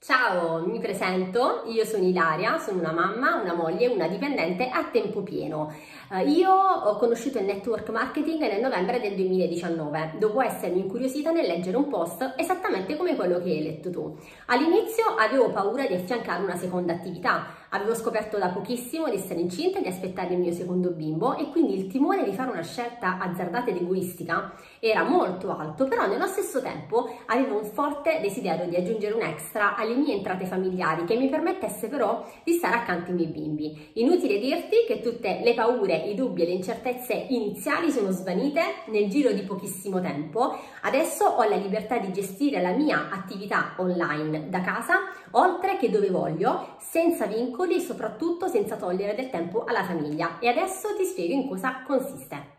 Ciao, mi presento, io sono Ilaria, sono una mamma, una moglie, una dipendente a tempo pieno. Uh, io ho conosciuto il network marketing nel novembre del 2019, dopo essermi incuriosita nel leggere un post esattamente come quello che hai letto tu. All'inizio avevo paura di affiancare una seconda attività, avevo scoperto da pochissimo di essere incinta e di aspettare il mio secondo bimbo e quindi il timore di fare una scelta azzardata ed egoistica era molto alto, però nello stesso tempo avevo un forte desiderio di aggiungere un extra alle mie entrate familiari che mi permettesse però di stare accanto ai miei bimbi. Inutile dirti che tutte le paure, i dubbi e le incertezze iniziali sono svanite nel giro di pochissimo tempo. Adesso ho la libertà di gestire la mia attività online da casa, oltre che dove voglio, senza vincoli e soprattutto senza togliere del tempo alla famiglia. E adesso ti spiego in cosa consiste.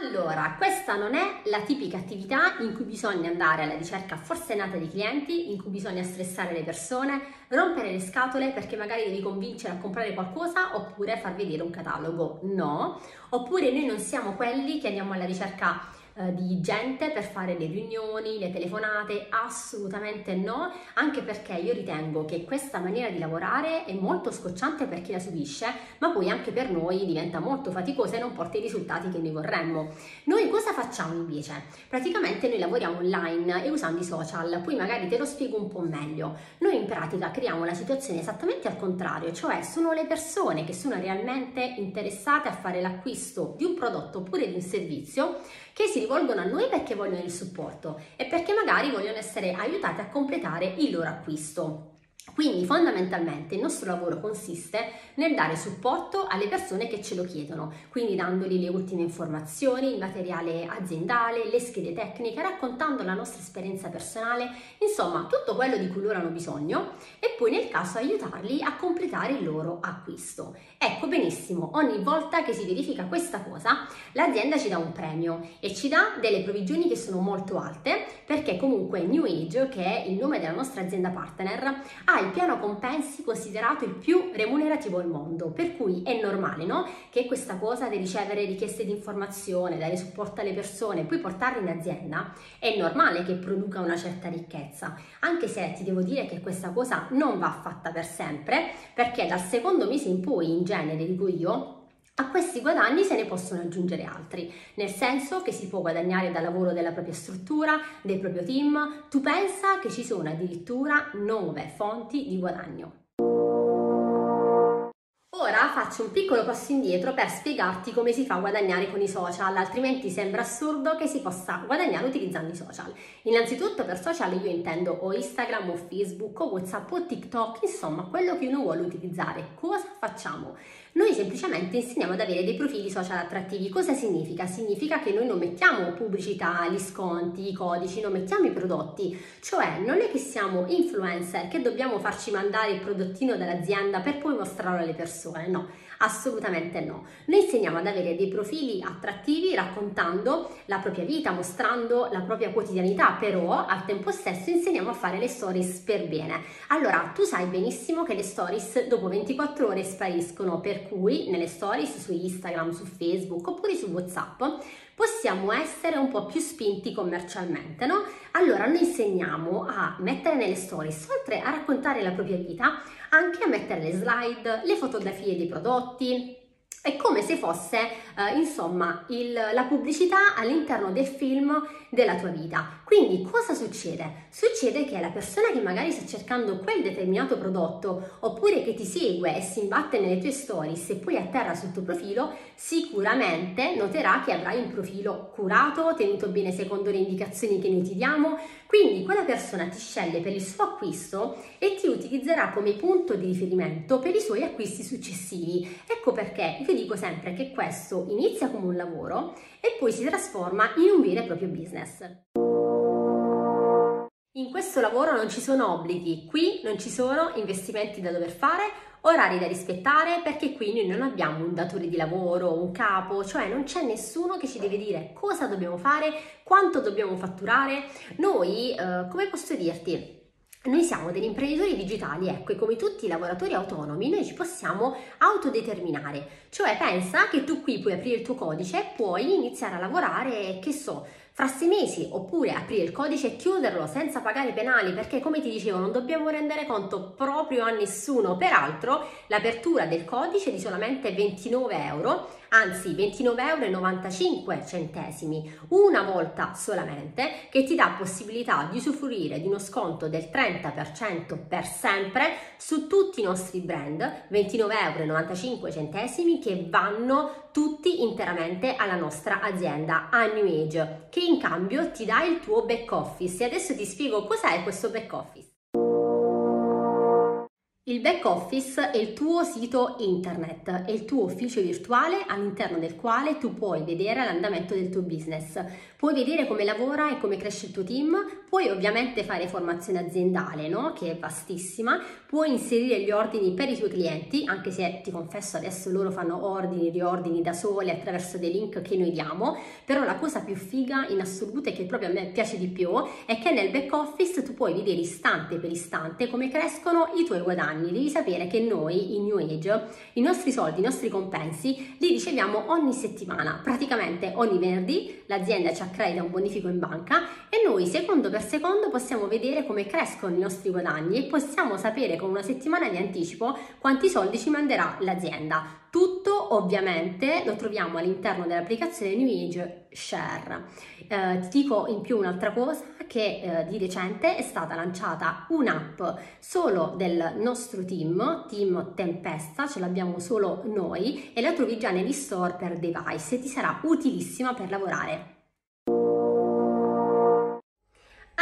Allora, questa non è la tipica attività in cui bisogna andare alla ricerca forsennata di clienti, in cui bisogna stressare le persone, rompere le scatole perché magari devi convincere a comprare qualcosa oppure far vedere un catalogo. No, oppure noi non siamo quelli che andiamo alla ricerca eh, di gente per fare le riunioni, le telefonate, assolutamente no, anche perché io ritengo che questa maniera di lavorare è molto scocciante per chi la subisce, ma poi anche per noi diventa molto faticosa e non porta i risultati che noi vorremmo. Noi cosa facciamo invece? Praticamente noi lavoriamo online e usando i social, poi magari te lo spiego un po' meglio. Noi in pratica creiamo la situazione esattamente al contrario, cioè sono le persone che sono realmente interessate a fare l'acquisto di un prodotto oppure di un servizio che si rivolgono a noi perché vogliono il supporto e perché magari vogliono essere aiutate a completare il loro acquisto. Quindi fondamentalmente il nostro lavoro consiste nel dare supporto alle persone che ce lo chiedono, quindi dandogli le ultime informazioni, il materiale aziendale, le schede tecniche, raccontando la nostra esperienza personale, insomma tutto quello di cui loro hanno bisogno e poi nel caso aiutarli a completare il loro acquisto. Ecco benissimo, ogni volta che si verifica questa cosa l'azienda ci dà un premio e ci dà delle provvigioni che sono molto alte perché comunque New Age, che è il nome della nostra azienda partner, ha il piano compensi considerato il più remunerativo al mondo, per cui è normale no? che questa cosa di ricevere richieste di informazione, dare supporto alle persone, poi portarle in azienda, è normale che produca una certa ricchezza, anche se ti devo dire che questa cosa non va fatta per sempre, perché dal secondo mese in poi, in genere, dico io, a questi guadagni se ne possono aggiungere altri, nel senso che si può guadagnare dal lavoro della propria struttura, del proprio team. Tu pensa che ci sono addirittura nove fonti di guadagno. Ora faccio un piccolo passo indietro per spiegarti come si fa a guadagnare con i social, altrimenti sembra assurdo che si possa guadagnare utilizzando i social. Innanzitutto per social io intendo o Instagram o Facebook o Whatsapp o TikTok, insomma quello che uno vuole utilizzare. Cosa facciamo? Noi semplicemente insegniamo ad avere dei profili social attrattivi. Cosa significa? Significa che noi non mettiamo pubblicità, gli sconti, i codici, non mettiamo i prodotti. Cioè non è che siamo influencer, che dobbiamo farci mandare il prodottino dall'azienda per poi mostrarlo alle persone, no Assolutamente no. Noi insegniamo ad avere dei profili attrattivi raccontando la propria vita, mostrando la propria quotidianità, però al tempo stesso insegniamo a fare le stories per bene. Allora, tu sai benissimo che le stories dopo 24 ore spariscono, per cui nelle stories su Instagram, su Facebook oppure su WhatsApp possiamo essere un po' più spinti commercialmente, no? Allora noi insegniamo a mettere nelle stories, oltre a raccontare la propria vita, anche a mettere le slide, le fotografie dei prodotti, è come se fosse, eh, insomma, il, la pubblicità all'interno del film della tua vita. Quindi cosa succede? Succede che la persona che magari sta cercando quel determinato prodotto oppure che ti segue e si imbatte nelle tue stories e poi atterra sul tuo profilo, sicuramente noterà che avrai un profilo curato, tenuto bene secondo le indicazioni che noi ti diamo. Quindi quella persona ti sceglie per il suo acquisto e ti utilizzerà come punto di riferimento per i suoi acquisti successivi. Ecco perché io dico sempre che questo inizia come un lavoro e poi si trasforma in un vero e proprio business. In questo lavoro non ci sono obblighi, qui non ci sono investimenti da dover fare, orari da rispettare, perché qui noi non abbiamo un datore di lavoro, un capo, cioè non c'è nessuno che ci deve dire cosa dobbiamo fare, quanto dobbiamo fatturare. Noi, eh, come posso dirti, noi siamo degli imprenditori digitali, ecco, e come tutti i lavoratori autonomi, noi ci possiamo autodeterminare. Cioè, pensa che tu qui puoi aprire il tuo codice e puoi iniziare a lavorare, che so, fra sei mesi oppure aprire il codice e chiuderlo senza pagare penali perché come ti dicevo non dobbiamo rendere conto proprio a nessuno. Peraltro l'apertura del codice è di solamente 29 euro anzi 29,95 euro una volta solamente che ti dà possibilità di usufruire di uno sconto del 30% per sempre su tutti i nostri brand 29,95 euro che vanno tutti interamente alla nostra azienda a New Age che in cambio ti dà il tuo back office. E adesso ti spiego cos'è questo back office il back office è il tuo sito internet, è il tuo ufficio virtuale all'interno del quale tu puoi vedere l'andamento del tuo business, puoi vedere come lavora e come cresce il tuo team, puoi ovviamente fare formazione aziendale, no? che è vastissima, puoi inserire gli ordini per i tuoi clienti, anche se ti confesso adesso loro fanno ordini, riordini da soli attraverso dei link che noi diamo, però la cosa più figa in assoluto e che proprio a me piace di più è che nel back office tu puoi vedere istante per istante come crescono i tuoi guadagni anni, devi sapere che noi in New Age i nostri soldi, i nostri compensi li riceviamo ogni settimana, praticamente ogni venerdì l'azienda ci accredita un bonifico in banca e noi secondo per secondo possiamo vedere come crescono i nostri guadagni e possiamo sapere con una settimana di anticipo quanti soldi ci manderà l'azienda. Tutto ovviamente lo troviamo all'interno dell'applicazione New Age Share. Eh, ti dico in più un'altra cosa che eh, di recente è stata lanciata un'app solo del nostro team, Team Tempesta, ce l'abbiamo solo noi e la trovi già negli store per device e ti sarà utilissima per lavorare.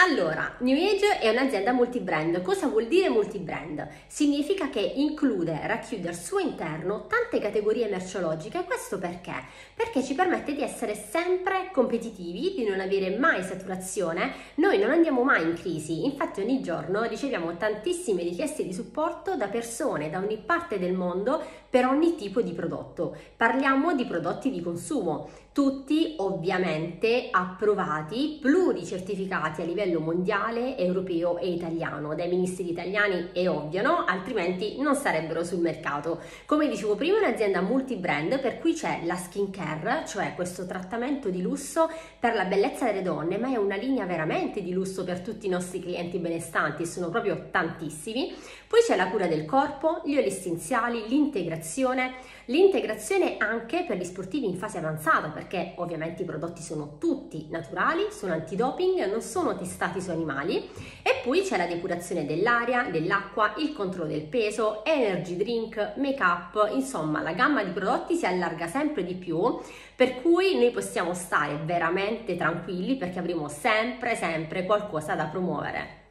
Allora, New Age è un'azienda multibrand. Cosa vuol dire multibrand? Significa che include, racchiude al suo interno tante categorie merceologiche. Questo perché? Perché ci permette di essere sempre competitivi, di non avere mai saturazione. Noi non andiamo mai in crisi. Infatti ogni giorno riceviamo tantissime richieste di supporto da persone da ogni parte del mondo per ogni tipo di prodotto. Parliamo di prodotti di consumo, tutti ovviamente approvati, pluricertificati a livello mondiale, europeo e italiano. Dai ministri italiani è ovvio, no? Altrimenti non sarebbero sul mercato. Come dicevo prima, è un'azienda multibrand per cui c'è la skincare, cioè questo trattamento di lusso per la bellezza delle donne, ma è una linea veramente di lusso per tutti i nostri clienti benestanti, sono proprio tantissimi. Poi c'è la cura del corpo, gli oli essenziali, l'integrazione, l'integrazione anche per gli sportivi in fase avanzata, perché ovviamente i prodotti sono tutti naturali, sono antidoping, non sono testati su animali. E poi c'è la depurazione dell'aria, dell'acqua, il controllo del peso, energy drink, make up, insomma la gamma di prodotti si allarga sempre di più, per cui noi possiamo stare veramente tranquilli perché avremo sempre, sempre qualcosa da promuovere.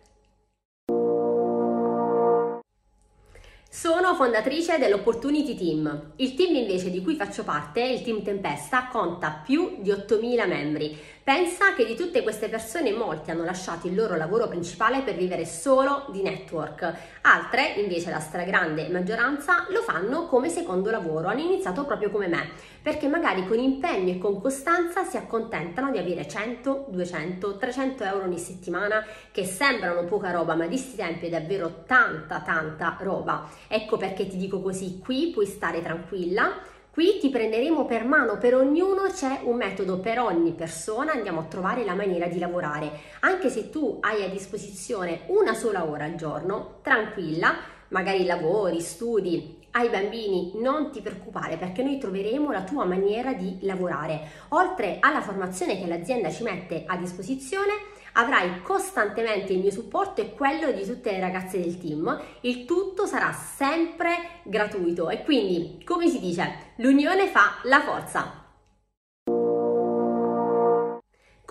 Sono fondatrice dell'Opportunity Team. Il team invece di cui faccio parte, il Team Tempesta, conta più di 8.000 membri. Pensa che di tutte queste persone molti hanno lasciato il loro lavoro principale per vivere solo di network, altre invece la stragrande maggioranza lo fanno come secondo lavoro, hanno iniziato proprio come me, perché magari con impegno e con costanza si accontentano di avere 100, 200, 300 euro ogni settimana che sembrano poca roba ma di questi tempi è davvero tanta tanta roba. Ecco perché ti dico così, qui puoi stare tranquilla Qui ti prenderemo per mano, per ognuno c'è un metodo, per ogni persona andiamo a trovare la maniera di lavorare. Anche se tu hai a disposizione una sola ora al giorno, tranquilla, magari lavori, studi, ai bambini non ti preoccupare perché noi troveremo la tua maniera di lavorare. Oltre alla formazione che l'azienda ci mette a disposizione, avrai costantemente il mio supporto e quello di tutte le ragazze del team. Il tutto sarà sempre gratuito e quindi, come si dice, l'unione fa la forza.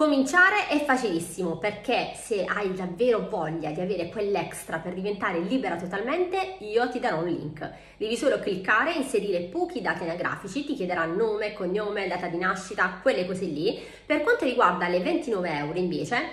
Cominciare è facilissimo perché se hai davvero voglia di avere quell'extra per diventare libera totalmente, io ti darò un link. Devi solo cliccare, inserire pochi dati anagrafici, ti chiederà nome, cognome, data di nascita, quelle cose lì. Per quanto riguarda le 29 euro invece,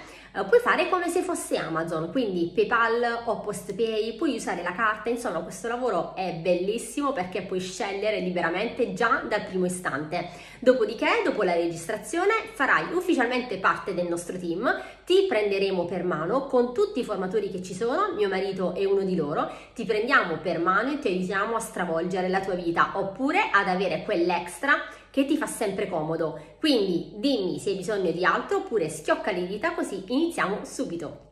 puoi fare come se fosse Amazon, quindi PayPal o PostPay, puoi usare la carta, insomma questo lavoro è bellissimo perché puoi scegliere liberamente già dal primo istante. Dopodiché, dopo la registrazione, farai ufficialmente parte del nostro team, ti prenderemo per mano con tutti i formatori che ci sono, mio marito è uno di loro, ti prendiamo per mano e ti aiutiamo a stravolgere la tua vita oppure ad avere quell'extra che ti fa sempre comodo. Quindi dimmi se hai bisogno di altro oppure schioccali di dita così iniziamo subito.